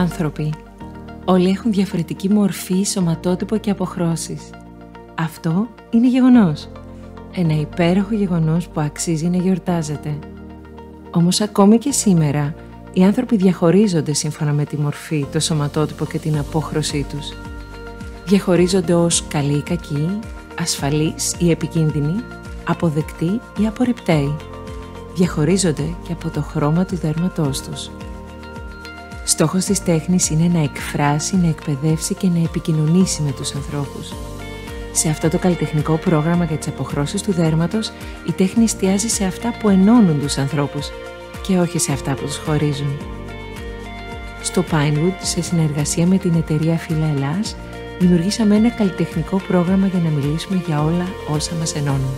Άνθρωποι. Όλοι έχουν διαφορετική μορφή, σωματότυπο και αποχρώσεις. Αυτό είναι γεγονός. Ένα υπέροχο γεγονός που αξίζει να γιορτάζεται. Όμως ακόμη και σήμερα, οι άνθρωποι διαχωρίζονται σύμφωνα με τη μορφή, το σωματότυπο και την απόχρωσή τους. Διαχωρίζονται ως καλοί ή κακοί, ασφαλείς ή επικίνδυνοι, αποδεκτοί ή απορριπταίοι. Διαχωρίζονται και από το χρώμα του δέρματός τους. Στόχος της τέχνης είναι να εκφράσει, να εκπαιδεύσει και να επικοινωνήσει με τους ανθρώπους. Σε αυτό το καλλιτεχνικό πρόγραμμα για τις αποχρώσεις του δέρματος, η τέχνη εστιάζει σε αυτά που ενώνουν τους ανθρώπους και όχι σε αυτά που τους χωρίζουν. Στο Pinewood, σε συνεργασία με την εταιρεία Φύλλα Ελλάς, δημιουργήσαμε ένα καλλιτεχνικό πρόγραμμα για να μιλήσουμε για όλα όσα μας ενώνουν.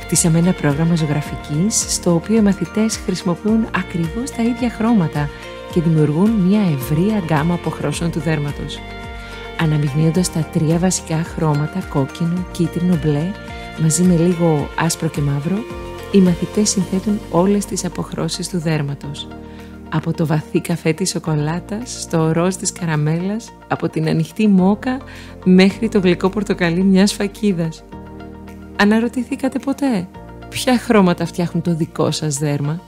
Χτίσαμε ένα πρόγραμμα ζωγραφικής, στο οποίο οι μαθητές χρησιμοποιούν ακριβώς τα ίδια χρώματα και δημιουργούν μια ευρία γκάμα αποχρώσεων του δέρματος. Αναμειγνύοντας τα τρία βασικά χρώματα κόκκινο, κίτρινο, μπλε, μαζί με λίγο άσπρο και μαύρο, οι μαθητές συνθέτουν όλες τις αποχρώσεις του δέρματος. Από το βαθύ καφέ της σοκολάτας, στο ροζ της καραμέλας, από την ανοιχτή μόκα μέχρι το γλυκό πορτοκαλί μιας φακίδας. Αναρωτηθήκατε ποτέ ποια χρώματα φτιάχνουν το δικό σας δέρμα;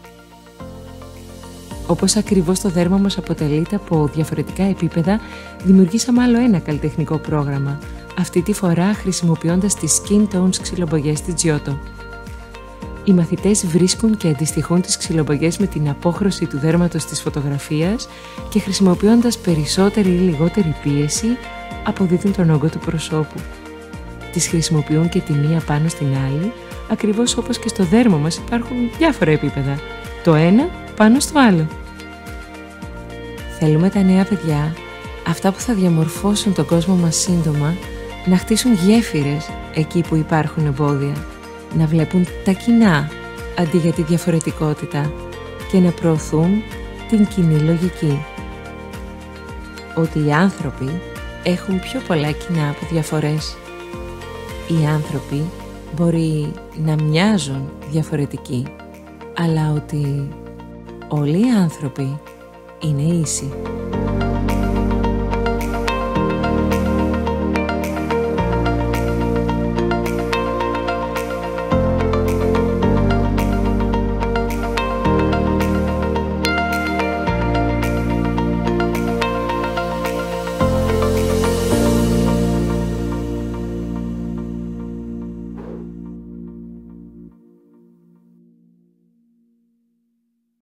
Όπως ακριβώς το δέρμα μας αποτελείται από διαφορετικά επίπεδα, δημιουργήσαμε άλλο ένα καλλιτεχνικό πρόγραμμα, αυτή τη φορά χρησιμοποιώντας τις Skin Tones ξυλομπογιές της Giotto. Οι μαθητές βρίσκουν και αντιστοιχούν τις ξυλομπογιές με την απόχρωση του δέρματος της φωτογραφίας και χρησιμοποιώντας περισσότερη ή λιγότερη πίεση, αποδίδουν τον όγκο του προσώπου. Τις χρησιμοποιούν και τη μία πάνω στην άλλη, ακριβώς όπως και στο δέρμα μας υπάρχουν διάφορα επίπεδα. Το ένα πάνω στο άλλο. Θέλουμε τα νέα παιδιά, αυτά που θα διαμορφώσουν τον κόσμο μας σύντομα, να χτίσουν γέφυρες εκεί που υπάρχουν εμπόδια, να βλέπουν τα κοινά αντί για τη διαφορετικότητα και να προωθούν την κοινή λογική. Ότι οι άνθρωποι έχουν πιο πολλά κοινά από διαφορές. Οι άνθρωποι μπορεί να μοιάζουν διαφορετικοί, αλλά ότι όλοι οι άνθρωποι είναι ίση.